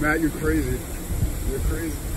Matt, you're crazy. You're crazy.